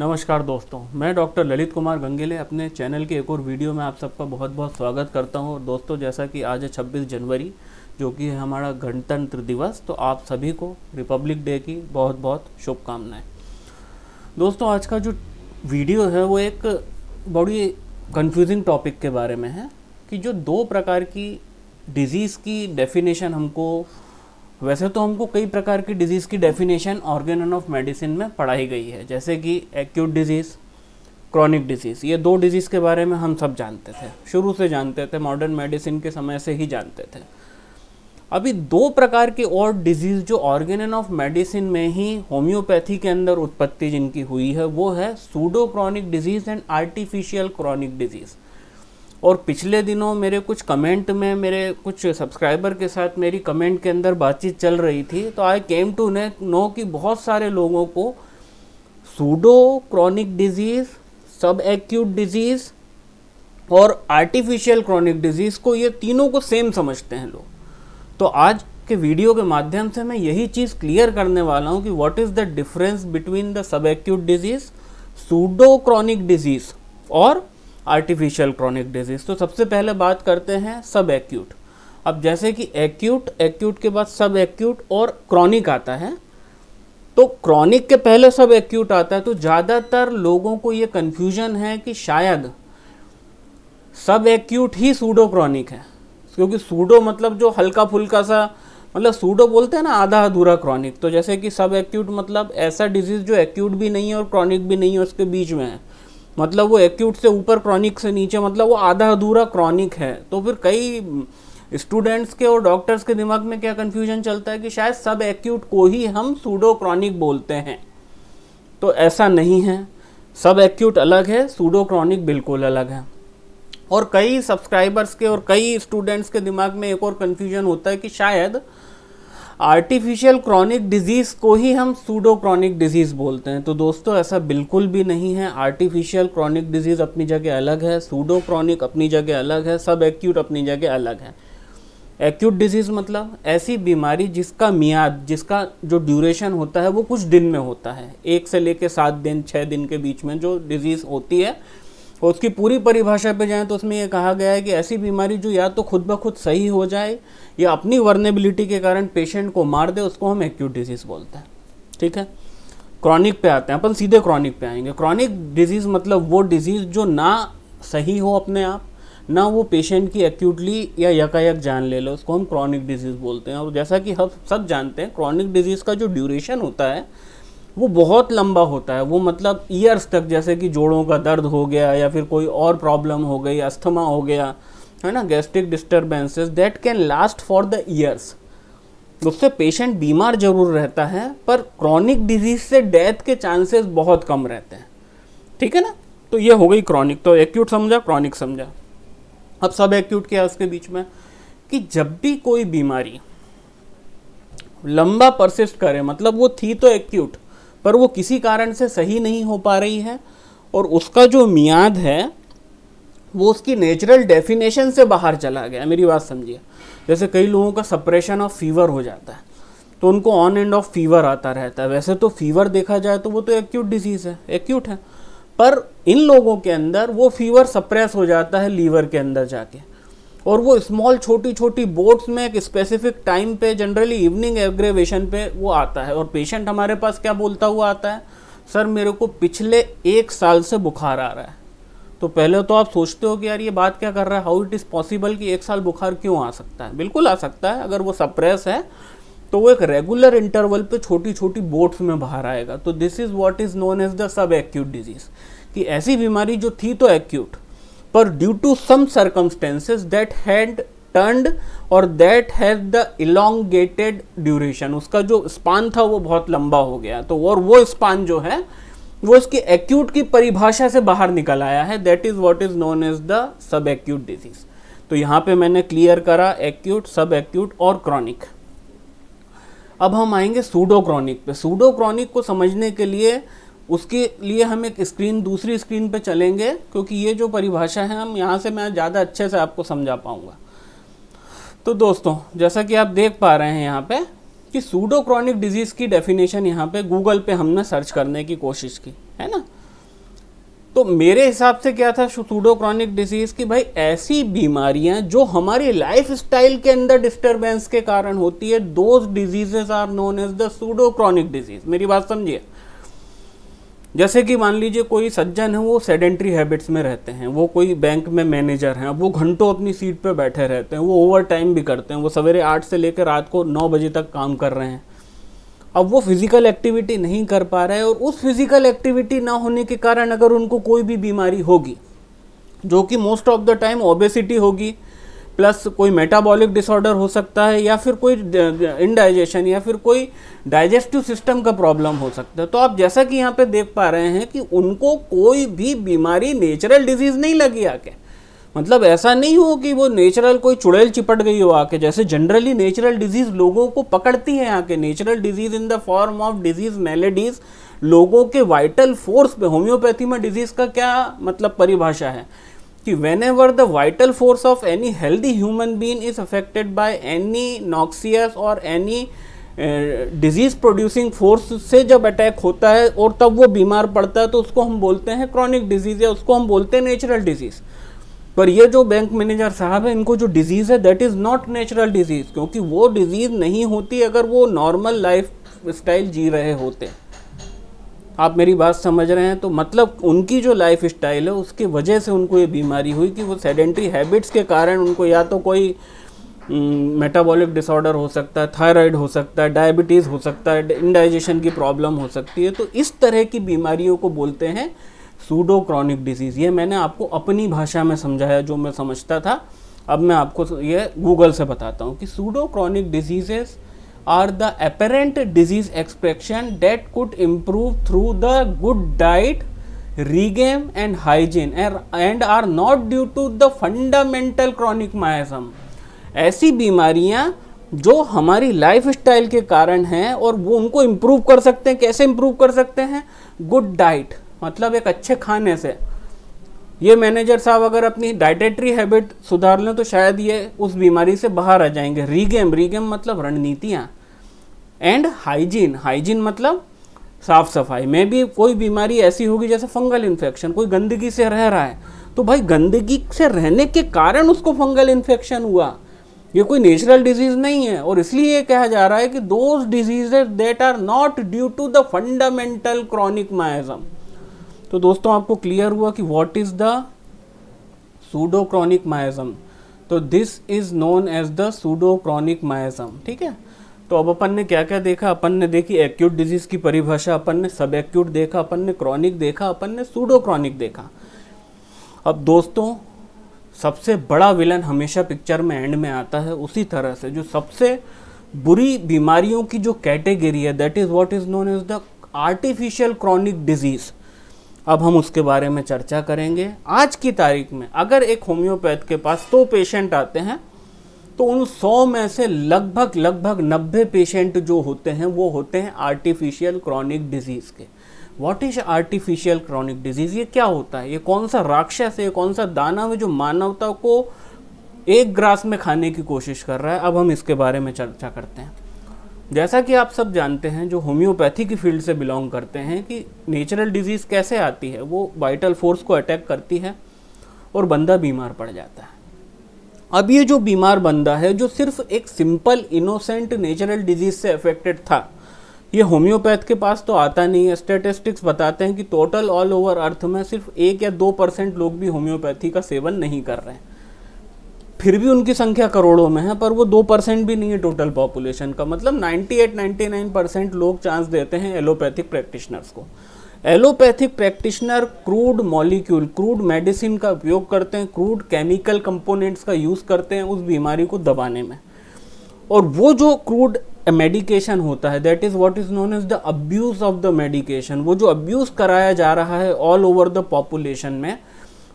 नमस्कार दोस्तों, मैं डॉक्टर ललित कुमार गंगेले अपने चैनल के एक और वीडियो में आप सबका बहुत बहुत स्वागत करता हूँ। और दोस्तों, जैसा कि आज है 26 जनवरी, जो कि है हमारा गणतंत्र दिवस तो आप सभी को रिपब्लिक डे की बहुत बहुत शुभकामनाएँ। दोस्तों, आज का जो वीडियो है, वो एक बड़ी कन्फ्यूजिंग टॉपिक के बारे में है कि जो दो प्रकार की डिज़ीज़ की डेफिनेशन हमको वैसे तो हमको कई प्रकार की डिज़ीज़ की डेफिनेशन ऑर्गेन ऑफ़ मेडिसिन में पढ़ाई गई है, जैसे कि एक्यूट डिज़ीज़ क्रॉनिक डिज़ीज़ ये दो डिज़ीज़ के बारे में हम सब जानते थे, शुरू से जानते थे मॉडर्न मेडिसिन के समय से ही जानते थे। अभी दो प्रकार की और डिज़ीज़ जो ऑर्गेन ऑफ़ मेडिसिन में ही होम्योपैथी के अंदर उत्पत्ति जिनकी हुई है, वो है pseudo chronic disease and artificial chronic disease और पिछले दिनों मेरे कुछ कमेंट में, मेरे कुछ सब्सक्राइबर के साथ मेरी कमेंट के अंदर बातचीत चल रही थी तो आई केम टू ने नो कि बहुत सारे लोगों को pseudo chronic disease subacute disease और आर्टिफिशियल क्रॉनिक डिज़ीज़ को ये तीनों को सेम समझते हैं लोग। तो आज के वीडियो के माध्यम से मैं यही चीज़ क्लियर करने वाला हूँ कि what is the difference between the subacute disease pseudo chronic disease और आर्टिफिशियल क्रॉनिक डिज़ीज़। तो सबसे पहले बात करते हैं सब एक्यूट। अब जैसे कि एक्यूट एक्यूट के बाद सब एक्यूट और क्रॉनिक आता है। तो क्रॉनिक के पहले सब एक्यूट आता है तो ज़्यादातर लोगों को ये कन्फ्यूज़न है कि शायद सब एक्यूट ही सूडो क्रॉनिक है। क्योंकि सूडो मतलब जो हल्का फुल्का सा मतलब सूडो बोलते हैं ना आधा अधूरा क्रॉनिक। तो जैसे कि सब एक्यूट मतलब ऐसा डिज़ीज़ जो एक्यूट भी नहीं है और क्रॉनिक भी नहीं है, उसके बीच में है। मतलब वो एक्यूट से ऊपर क्रॉनिक से नीचे मतलब वो आधा अधूरा क्रॉनिक है। तो फिर कई स्टूडेंट्स के और डॉक्टर्स के दिमाग में क्या कन्फ्यूज़न चलता है कि शायद सब एक्यूट को ही हम सूडो क्रॉनिक बोलते हैं। तो ऐसा नहीं है। सब एक्यूट अलग है सूडो क्रॉनिक बिल्कुल अलग है। और कई सब्सक्राइबर्स के और कई स्टूडेंट्स के दिमाग में एक और कन्फ्यूज़न होता है कि शायद आर्टिफिशियल क्रॉनिक डिज़ीज़ को ही हम सूडो क्रॉनिक डिज़ीज़ बोलते हैं। तो दोस्तों, ऐसा बिल्कुल भी नहीं है। आर्टिफिशियल क्रॉनिक डिज़ीज़ अपनी जगह अलग है। सूडो क्रॉनिक अपनी जगह अलग है। सब एक्यूट अपनी जगह अलग है। एक्यूट डिज़ीज़ मतलब ऐसी बीमारी जिसका मियाद, जिसका जो ड्यूरेशन होता है, वो कुछ दिन में होता है। एक से लेकर सात दिन छः दिन के बीच में जो डिज़ीज़ होती है और उसकी पूरी परिभाषा पे जाएँ तो उसमें ये कहा गया है कि ऐसी बीमारी जो या तो खुद ब खुद सही हो जाए या अपनी वर्नेबिलिटी के कारण पेशेंट को मार दे, उसको हम एक्यूट डिज़ीज़ बोलते हैं। ठीक है? क्रॉनिक पे आते हैं, अपन सीधे क्रॉनिक पे आएँगे। क्रॉनिक डिज़ीज़ मतलब वो डिज़ीज़ जो ना सही हो अपने आप, ना वो पेशेंट की एक्यूटली या यकायक जान ले लो, उसको हम क्रॉनिक डिज़ीज़ बोलते हैं। और जैसा कि हम सब जानते हैं क्रॉनिक डिज़ीज़ का जो ड्यूरेशन होता है वो बहुत लंबा होता है। वो मतलब ईयर्स तक, जैसे कि जोड़ों का दर्द हो गया या फिर कोई और प्रॉब्लम हो गई अस्थमा हो गया, है ना gastric disturbances that can last for the years उससे पेशेंट बीमार ज़रूर रहता है, पर क्रॉनिक डिज़ीज़ से डेथ के चांसेस बहुत कम रहते हैं। ठीक है ना? तो ये हो गई क्रॉनिक तो एक्यूट समझा क्रॉनिक समझा। अब सब एक्यूट क्या उसके बीच में? कि जब भी कोई बीमारी लंबा परसिस्ट करे मतलब वो थी तो एक्यूट पर वो किसी कारण से सही नहीं हो पा रही है और उसका जो मियाद है, वो उसकी नेचुरल डेफिनेशन से बाहर चला गया। मेरी बात समझिए। जैसे कई लोगों का सप्रेशन ऑफ़ फीवर हो जाता है तो उनको ऑन एंड ऑफ़ फीवर आता रहता है। वैसे तो फीवर देखा जाए तो वो तो एक्यूट डिज़ीज़ है एक्यूट है। पर इन लोगों के अंदर वो फीवर सप्रेस हो जाता है लीवर के अंदर जाके। और वो स्मॉल छोटी छोटी बोट्स में एक स्पेसिफिक टाइम पे जनरली इवनिंग एग्रेवेशन पे वो आता है। और पेशेंट हमारे पास क्या बोलता हुआ आता है? सर, मेरे को पिछले एक साल से बुखार आ रहा है। तो पहले तो आप सोचते हो कि यार ये बात क्या कर रहा है? हाउ इट इज़ पॉसिबल कि एक साल बुखार क्यों आ सकता है? बिल्कुल आ सकता है, अगर वो सप्रेस है तो वो एक रेगुलर इंटरवल पे छोटी छोटी बोट्स में बाहर आएगा। तो this is what is known as the subacute disease कि ऐसी बीमारी जो थी तो एक्यूट पर due to some circumstances that had turned और that has the elongated duration उसका जो स्पान था वो बहुत लंबा हो गया। तो और वो स्पान जो है, वो इसकी एक्यूट की परिभाषा से बाहर निकल आया है। That is what is known as the subacute disease तो यहाँ पे मैंने क्लियर करा एक्यूट सब एक्यूट और क्रॉनिक अब हम आएँगे सूडो क्रॉनिक पे। सूडो क्रॉनिक को समझने के लिए उसके लिए हम एक स्क्रीन दूसरी स्क्रीन पे चलेंगे, क्योंकि ये जो परिभाषा है, हम यहाँ से मैं ज़्यादा अच्छे से आपको समझा पाऊँगा। तो दोस्तों, जैसा कि आप देख पा रहे हैं यहाँ पे कि सूडो क्रॉनिक डिज़ीज़ की डेफिनेशन यहाँ पे गूगल पे हमने सर्च करने की कोशिश की, है ना? तो मेरे हिसाब से क्या था सूडो क्रॉनिक डिज़ीज़ की भाई ऐसी बीमारियाँ जो हमारी लाइफ स्टाइल के अंदर डिस्टर्बेंस के कारण होती है those diseases are known as the pseudo chronic disease मेरी बात समझिए? जैसे कि मान लीजिए कोई सज्जन है, वो सेडेंट्री हैबिट्स में रहते हैं, वो कोई बैंक में मैनेजर हैं वो घंटों अपनी सीट पे बैठे रहते हैं, वो ओवर टाइम भी करते हैं, वो सवेरे आठ से लेकर रात को नौ बजे तक काम कर रहे हैं। अब वो फ़िज़िकल एक्टिविटी नहीं कर पा रहे और उस फ़िज़िकल एक्टिविटी ना होने के कारण अगर उनको कोई भी बीमारी होगी, जो कि most of the time obesity होगी प्लस कोई मेटाबॉलिक डिसऑर्डर हो सकता है या फिर कोई इनडाइजेशन या फिर कोई डाइजेस्टिव सिस्टम का प्रॉब्लम हो सकता है। तो आप जैसा कि यहाँ पे देख पा रहे हैं कि उनको कोई भी बीमारी नेचुरल डिज़ीज़ नहीं लगी आके। मतलब ऐसा नहीं हो कि वो नेचुरल कोई चुड़ैल चिपट गई हो आके, जैसे जनरली नेचुरल डिज़ीज़ लोगों को पकड़ती है आके natural disease in the form of disease maladies लोगों के वाइटल फोर्स पे होम्योपैथी में डिज़ीज़ का क्या मतलब परिभाषा है? कि whenever the vital force of any healthy human being is affected by any noxious और एनी डिज़ीज़ प्रोड्यूसिंग फोर्स से जब अटैक होता है और तब वो बीमार पड़ता है तो उसको हम बोलते हैं क्रॉनिक डिज़ीज़ या उसको हम बोलते हैं नेचुरल डिज़ीज़ पर ये जो बैंक मैनेजर साहब है, इनको जो डिज़ीज़ है that is not natural disease क्योंकि वो डिज़ीज़ नहीं होती अगर वो नॉर्मल लाइफ स्टाइल जी रहे होते. आप मेरी बात समझ रहे हैं तो मतलब उनकी जो लाइफ स्टाइल है, उसकी वजह से उनको ये बीमारी हुई कि वो सेडेंट्री हैबिट्स के कारण उनको या तो कोई मेटाबॉलिक डिसऑर्डर हो सकता है थायराइड हो सकता है डायबिटीज़ हो सकता है इंडाइजेशन की प्रॉब्लम हो सकती है। तो इस तरह की बीमारियों को बोलते हैं सूडो क्रॉनिक डिज़ीज़ ये मैंने आपको अपनी भाषा में समझाया, जो मैं समझता था। अब मैं आपको ये गूगल से बताता हूँ कि pseudo chronic diseases are the apparent disease expression that could improve through the good diet regime and hygiene and are not due to the fundamental chronic miasm ऐसी बीमारियाँ जो हमारी लाइफ स्टाइल के कारण हैं और वो उनको इम्प्रूव कर सकते हैं। कैसे इम्प्रूव कर सकते हैं? गुड डाइट मतलब एक अच्छे खाने से। ये मैनेजर साहब अगर अपनी डाइटेटरी हैबिट सुधार लें तो शायद ये उस बीमारी से बाहर आ जाएँगे। रीगेम रीगेम मतलब रणनीतियाँ। एंड हाइजीन हाइजीन मतलब साफ़ सफ़ाई। में भी कोई बीमारी ऐसी होगी जैसे फंगल इन्फेक्शन कोई गंदगी से रह रहा है। तो भाई गंदगी से रहने के कारण उसको फंगल इन्फेक्शन हुआ। ये कोई नेचुरल डिज़ीज़ नहीं है। और इसलिए ये कहा जा रहा है कि those diseases that are not due to the fundamental chronic miasm तो दोस्तों, आपको क्लियर हुआ कि what is the pseudo chronic miasm तो this is known as the pseudo chronic miasm ठीक है? तो अब अपन ने क्या क्या देखा? अपन ने देखी एक्यूट डिज़ीज़ की परिभाषा, अपन ने सब एक्यूट देखा, अपन ने क्रॉनिक देखा, अपन ने सूडो क्रॉनिक देखा। अब दोस्तों, सबसे बड़ा विलन हमेशा पिक्चर में एंड में आता है उसी तरह से, जो सबसे बुरी बीमारियों की जो कैटेगरी है that is what is known as the artificial chronic disease अब हम उसके बारे में चर्चा करेंगे। आज की तारीख में अगर एक होम्योपैथ के पास सौ पेशेंट आते हैं तो उन सौ में से लगभग लगभग नब्बे पेशेंट जो होते हैं, वो होते हैं आर्टिफिशियल क्रॉनिक डिज़ीज़ के। What is artificial chronic disease ये क्या होता है? ये कौन सा राक्षस है? कौन सा दाना है जो मानवता को एक ग्रास में खाने की कोशिश कर रहा है? अब हम इसके बारे में चर्चा करते हैं। जैसा कि आप सब जानते हैं, जो होम्योपैथी की फ़ील्ड से बिलोंग करते हैं कि नेचुरल डिज़ीज़ कैसे आती है, वो वाइटल फोर्स को अटैक करती है और बंदा बीमार पड़ जाता है। अब ये जो बीमार बंदा है, जो सिर्फ़ एक सिंपल इनोसेंट नेचुरल डिज़ीज़ से अफेक्टेड था, ये होम्योपैथ के पास तो आता नहीं है। स्टेटिस्टिक्स बताते हैं कि टोटल ऑल ओवर अर्थ में सिर्फ़ एक या दो परसेंट लोग भी होम्योपैथी का सेवन नहीं कर रहे हैं। फिर भी उनकी संख्या करोड़ों में है, पर वो दो परसेंट भी नहीं है टोटल पॉपुलेशन का। मतलब 98 99 परसेंट लोग चांस देते हैं एलोपैथिक प्रैक्टिशनर्स को। Allopathic practitioner crude molecule, crude medicine का उपयोग करते हैं, क्रूड केमिकल कंपोनेंट्स का यूज़ करते हैं उस बीमारी को दबाने में। और वो जो क्रूड मेडिकेशन होता है that is what is known as the abuse of the medication वो जो अब्यूज़ कराया जा रहा है ऑल ओवर द पॉपुलेशन में,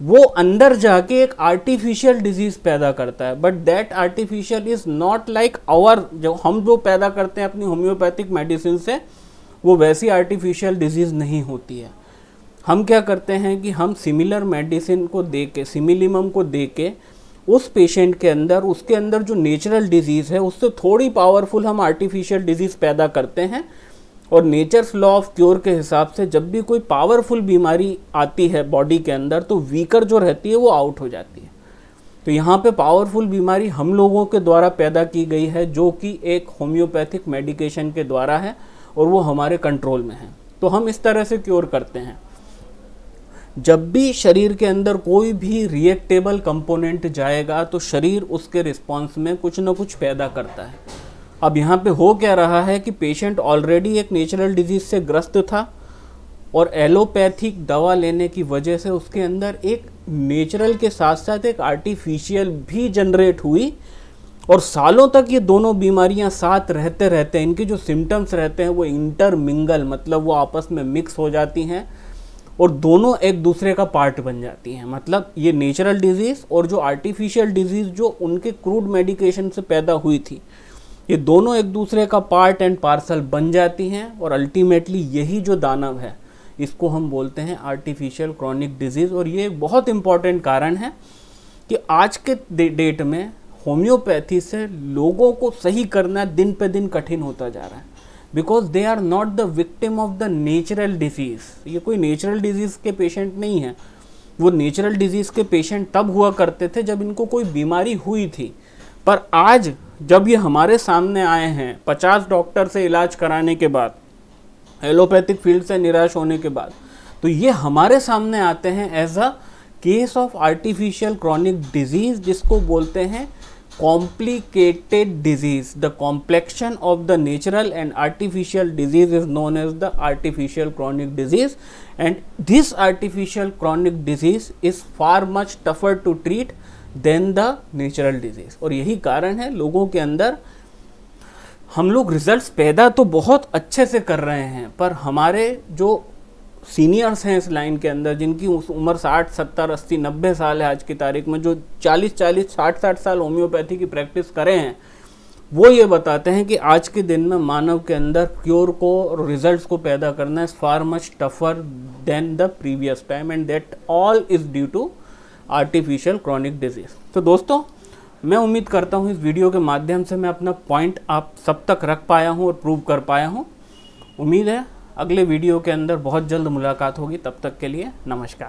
वो अंदर जाके एक आर्टिफिशियल डिज़ीज़ पैदा करता है। But that artificial is not like our जो हम जो पैदा करते हैं अपनी होम्योपैथिक मेडिसिन से वो वैसी आर्टिफिशियल डिज़ीज़ नहीं होती है। हम क्या करते हैं कि हम सिमिलर मेडिसिन को दे के सिमिलिमम को दे के उस पेशेंट के अंदर, उसके अंदर जो नेचुरल डिज़ीज़ है, उससे थोड़ी पावरफुल हम आर्टिफिशियल डिज़ीज़ पैदा करते हैं और नेचर्स लॉ ऑफ़ क्योर के हिसाब से जब भी कोई पावरफुल बीमारी आती है बॉडी के अंदर तो वीकर जो रहती है, वो आउट हो जाती है। तो यहाँ पे पावरफुल बीमारी हम लोगों के द्वारा पैदा की गई है, जो कि एक होम्योपैथिक मेडिकेशन के द्वारा है। और वो हमारे कंट्रोल में है। तो हम इस तरह से क्योर करते हैं। जब भी शरीर के अंदर कोई भी रिएक्टेबल कंपोनेंट जाएगा तो शरीर उसके रिस्पॉन्स में कुछ ना कुछ पैदा करता है। अब यहाँ पे हो क्या रहा है कि पेशेंट ऑलरेडी एक नेचुरल डिज़ीज़ से ग्रस्त था और एलोपैथिक दवा लेने की वजह से उसके अंदर एक नेचुरल के साथ साथ एक आर्टिफिशियल भी जनरेट हुई और सालों तक ये दोनों बीमारियाँ साथ रहते रहते हैं, इनके जो सिम्टम्स रहते हैं वो इंटरमिंगल मतलब वो आपस में मिक्स हो जाती हैं और दोनों एक दूसरे का पार्ट बन जाती हैं। मतलब ये नेचुरल डिज़ीज़ और जो आर्टिफिशियल डिज़ीज़ जो उनके क्रूड मेडिकेशन से पैदा हुई थी, ये दोनों एक दूसरे का पार्ट एंड पार्सल बन जाती हैं और अल्टीमेटली यही जो दानव है, इसको हम बोलते हैं आर्टिफिशियल क्रॉनिक डिज़ीज़ और ये बहुत इंपॉर्टेंट कारण है कि आज के डेट में होम्योपैथी से लोगों को सही करना दिन पे दिन कठिन होता जा रहा है। Because they are not the victim of the natural disease ये कोई नेचुरल डिज़ीज़ के पेशेंट नहीं है। वो नेचुरल डिज़ीज़ के पेशेंट तब हुआ करते थे जब इनको कोई बीमारी हुई थी। पर आज जब ये हमारे सामने आए हैं, पचास डॉक्टर से इलाज कराने के बाद एलोपैथिक फ़ील्ड से निराश होने के बाद तो ये हमारे सामने आते हैं as a case of artificial chronic disease जिसको बोलते हैं complicated disease the complexion of the natural and artificial disease is known as the artificial chronic disease and this artificial chronic disease is far much tougher to treat than the natural disease और यही कारण है लोगों के अंदर, हम लोग results पैदा तो बहुत अच्छे से कर रहे हैं, पर हमारे जो सीनियर्स हैं इस लाइन के अंदर, जिनकी उस उम्र साठ, सत्तर, अस्सी, नब्बे साल है आज की तारीख में, जो चालीस चालीस, साठ साठ साल होम्योपैथी की प्रैक्टिस करे हैं, वो ये बताते हैं कि आज के दिन में मानव के अंदर क्योर को रिजल्ट्स को पैदा करना is far much tougher than the previous time and that all is due to artificial chronic disease तो दोस्तों, मैं उम्मीद करता हूँ इस वीडियो के माध्यम से मैं अपना पॉइंट आप सब तक रख पाया हूँ और प्रूव कर पाया हूँ। उम्मीद है अगले वीडियो के अंदर बहुत जल्द मुलाकात होगी तब तक के लिए नमस्कार।